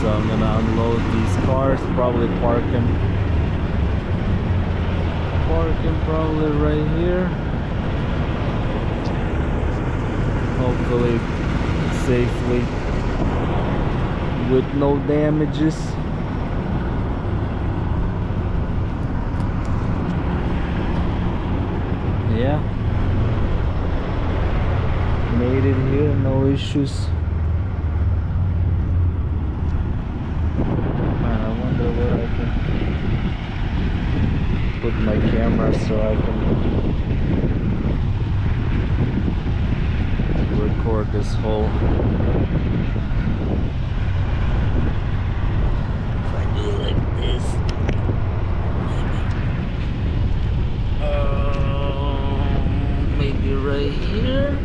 So I'm gonna unload these cars, probably park them. Park them probably right here. Hopefully safely with no damages. Yeah. Made it here, no issues. Man, I wonder where I can put my camera so I can record this whole if I do like this um, maybe right here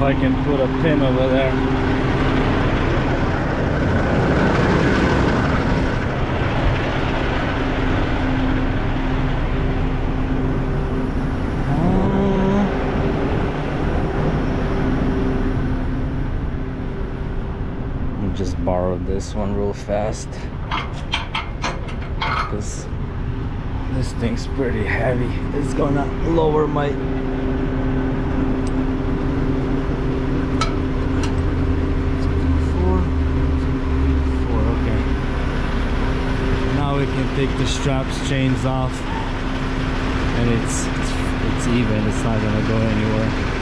if I can put a pin over there. Just borrow this one real fast because this thing's pretty heavy. It's gonna lower my four, four. Okay. Now we can take the straps chains off and it's it's, it's even. It's not gonna go anywhere.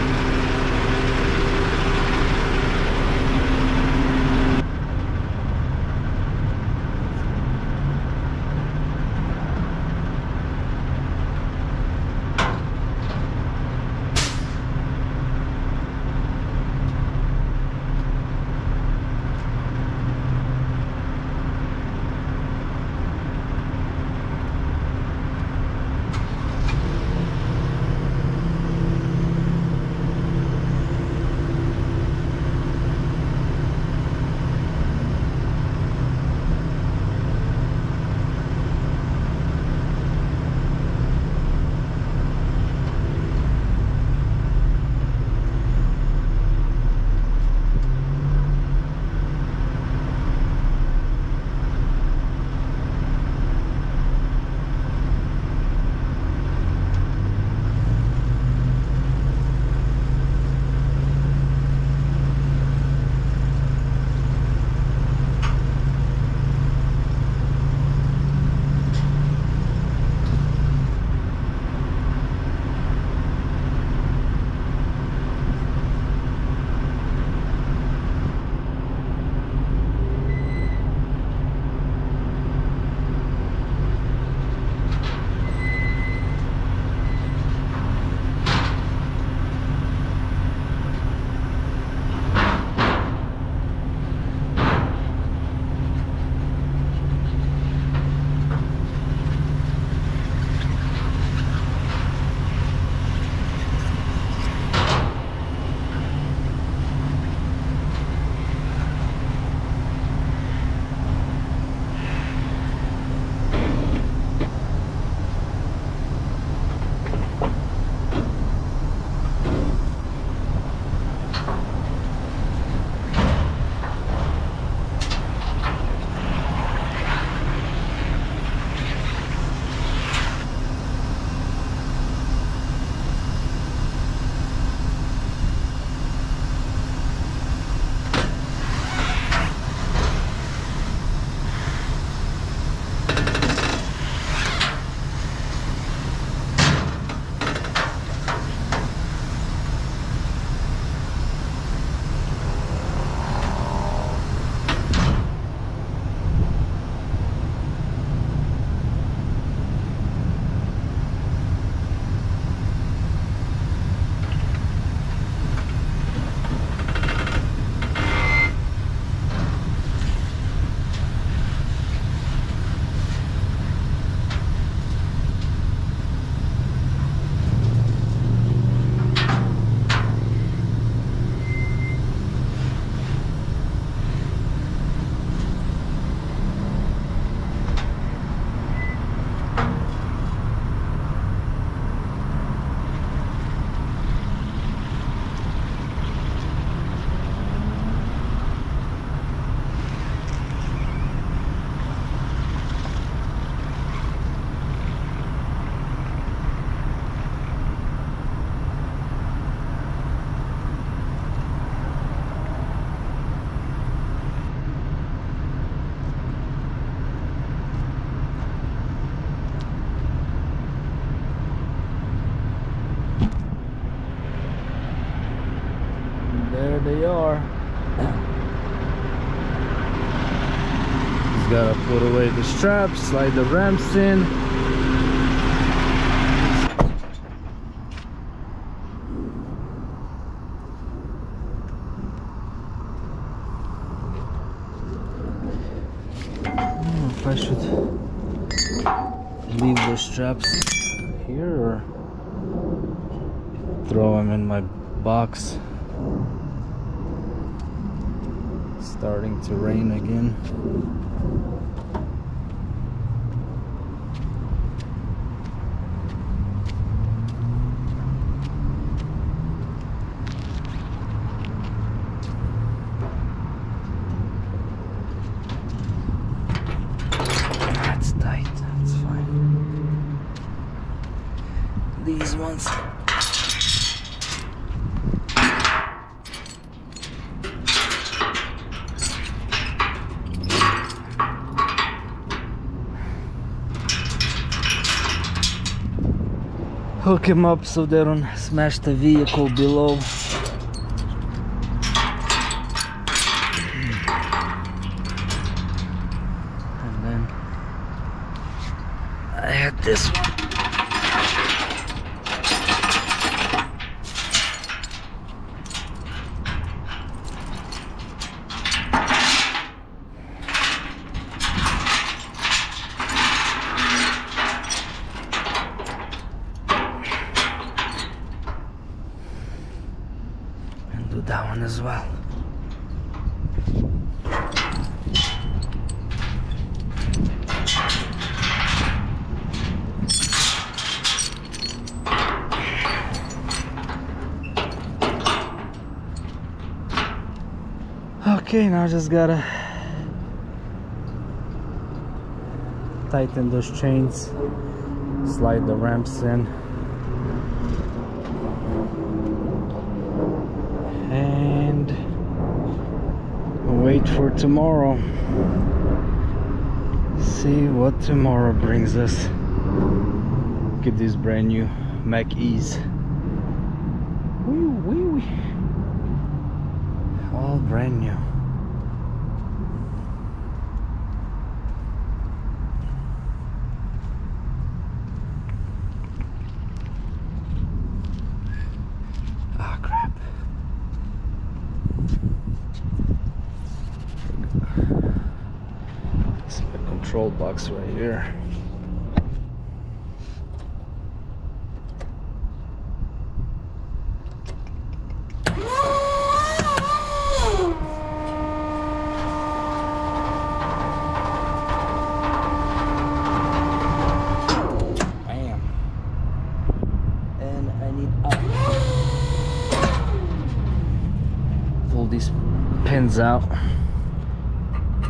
Straps, slide the ramps in. Hmm, If I should leave the straps here or throw them in my box. Starting to rain again. Him up so they don't smash the vehicle below. And then I had this one. And do that one as well. Okay, now I just gotta tighten those chains, slide the ramps in. and wait for tomorrow. See what tomorrow brings us. Look at this brand new Mac Ease. All brand new. Control box right here. Bam. And I need up. Pull these pins out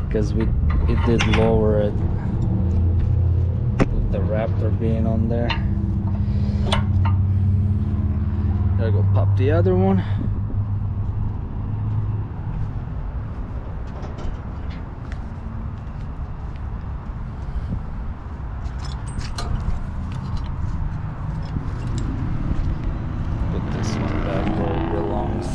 because we it did lower it with the Raptor being on there. Gotta go pop the other one. Put this one back where it belongs.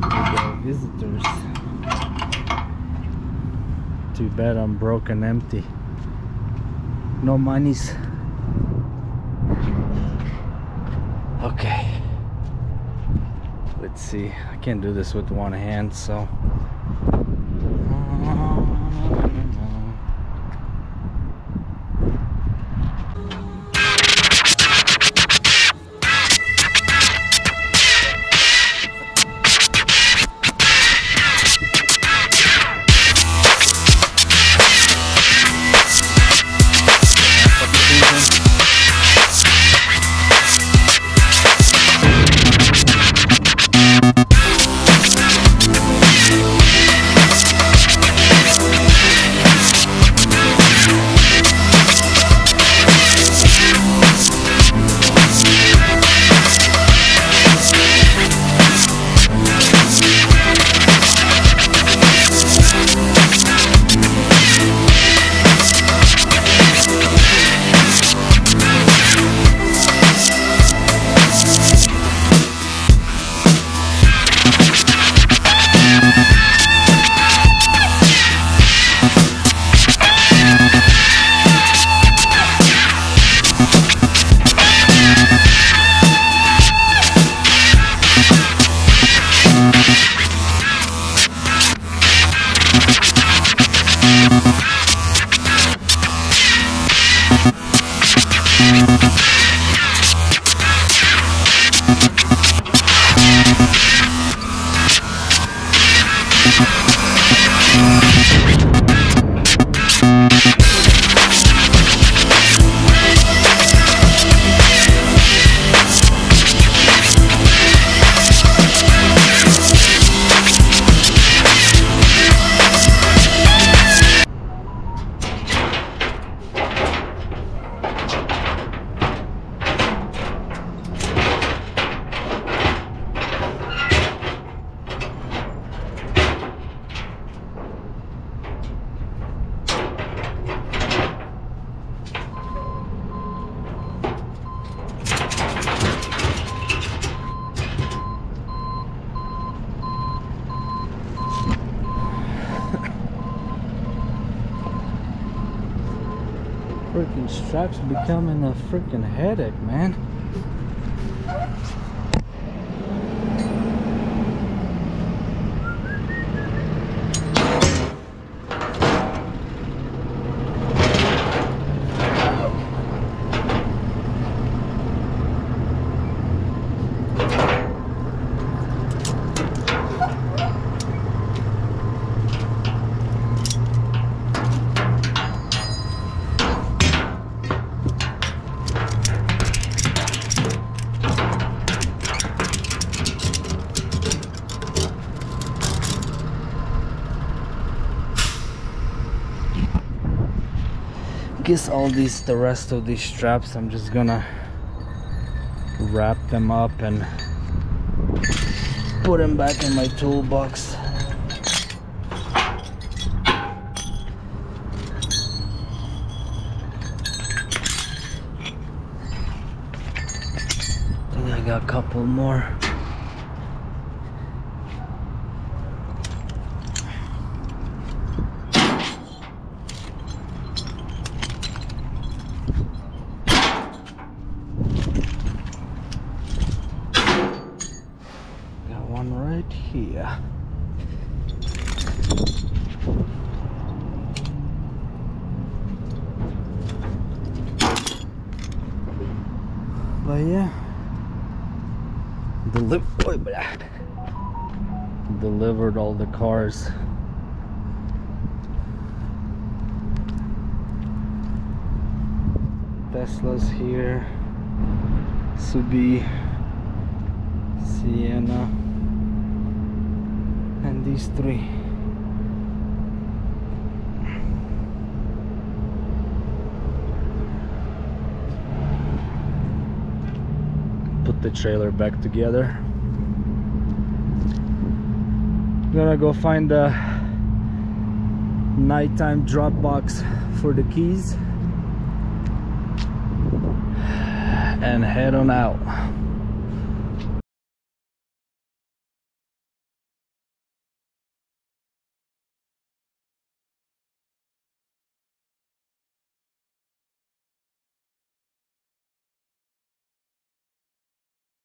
We got visitors. Too bad I'm broke and empty. No monies. Okay. Let's see. I can't do this with one hand, so. Straps becoming a freaking headache, man. Guess all these the rest of these straps I'm just gonna wrap them up and put them back in my toolbox. I think I got a couple more Got one right here. But yeah, Deli Oy, blah. Delivered all the cars. Tesla's here. Subi. Sienna and these three put the trailer back together gonna go find the nighttime drop box for the keys and head on out